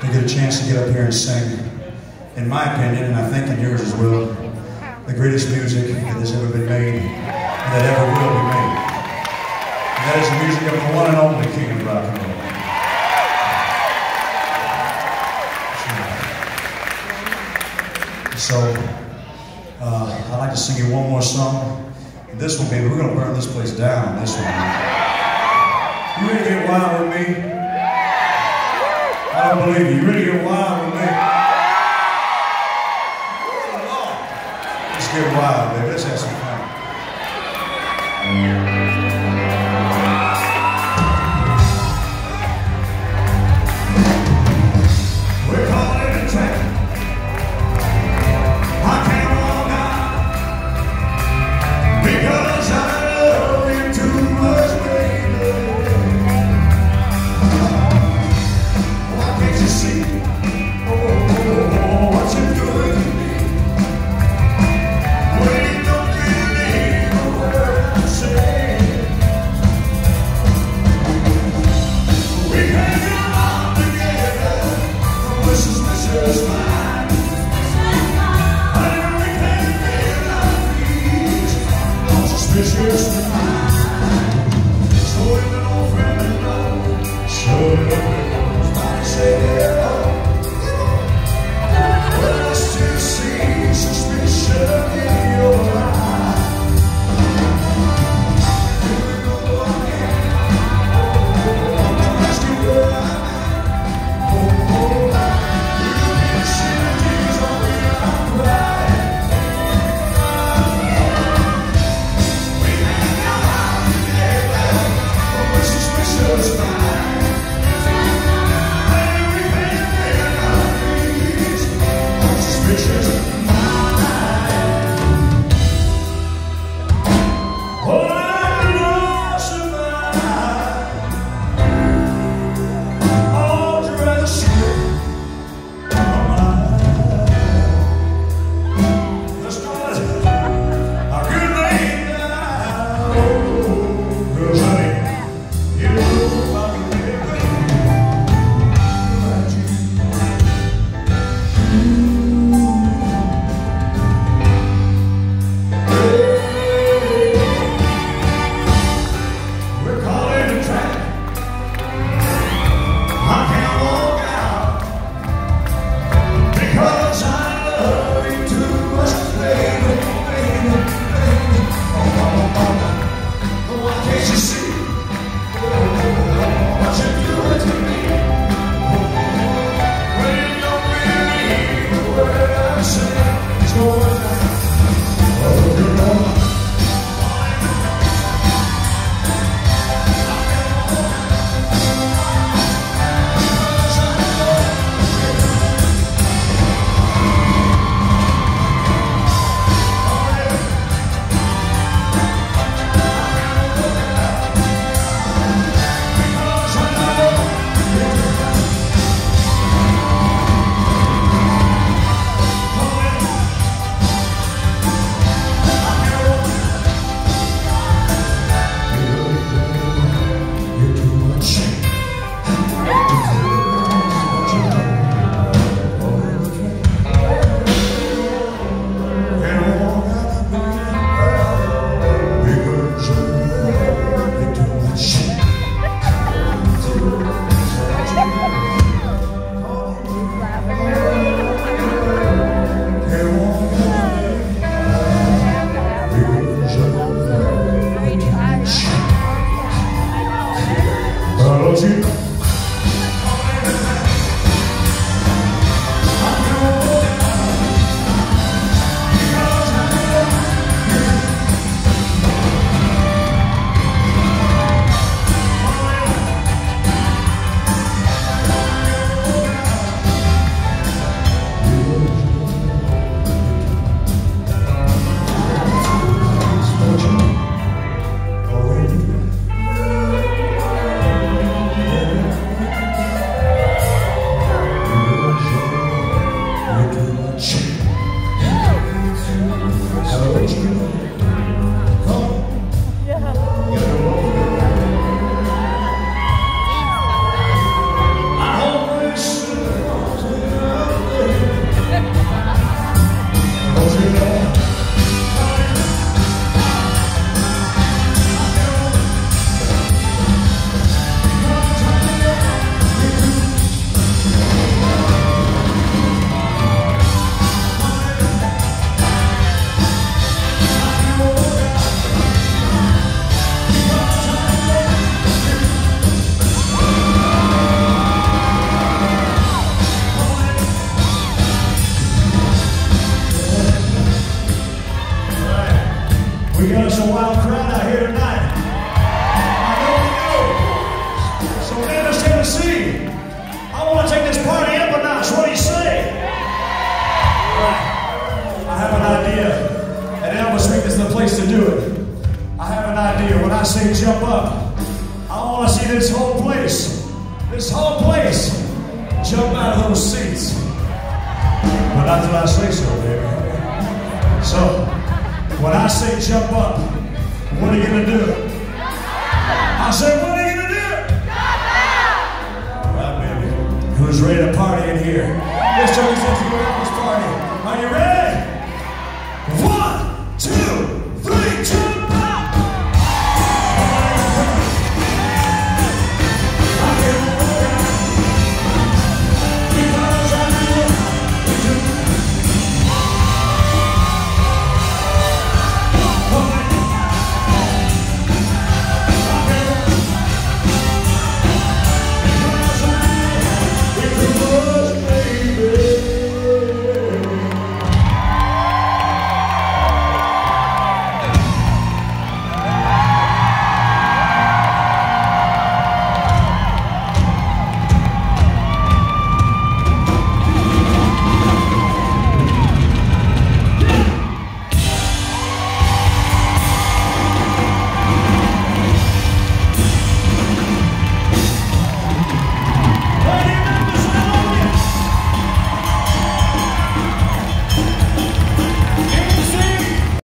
to get a chance to get up here and sing, in my opinion, and I think in yours as well, the greatest music that has ever been made and that ever will be made. And that is the music of the one and only King of Rock and Roll. So, uh, I'd like to sing you one more song. This one, baby, we're going to burn this place down. This one. You ready to get wild with me? I believe you. Ready get suspicious So an old friend and I Showed up and got us a wild crowd out here tonight. I know we do. So, Memphis, Tennessee, I want to take this party up a notch. What do you say? I have an idea, and Elvis Street is the place to do it. I have an idea. When I say jump up, I want to see this whole place, this whole place, jump out of those seats. But not till I say so, baby. So, when I say jump up, what are you gonna do? I said, what are you gonna do? Jump up! Right, baby. Who's ready to party in here? Let's turn this into a party. Are you ready?